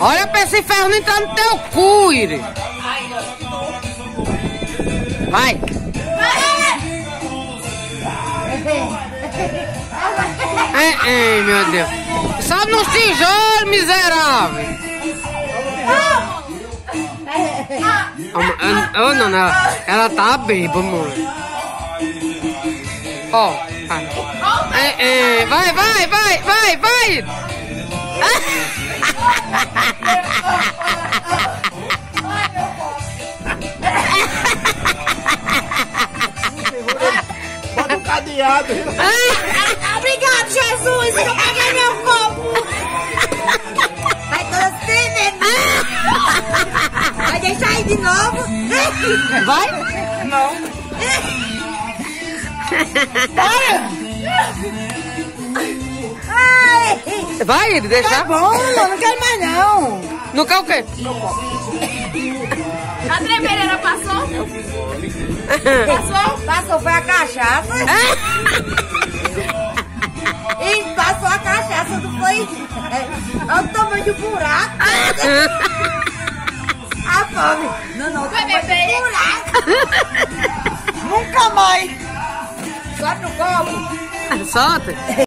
Olha pra esse ferro não entrar no teu cu, Iri. Vai. Ei, ei, meu Deus. Sobe nos tijolos, miserável. Oh, não, não, ela, tá bêbada, moleque. Ó, vai. Ei, ei, vai, vai, vai, vai, vai. Bota um cadeado. Obrigado, Jesus! Eu peguei meu copo! Vai toda tremendo! Vai deixar aí de novo? Vai? Não! Ai! Vai, deixa. Tá bom, eu não quero mais não! Não quer o quê? A tremedeira passou? Passou? Passou, foi a cachaça. E passou a cachaça, não foi? Olha o tamanho do buraco. A fome. Não, não, o tamanho beber? do buraco. Só no copo. Solta.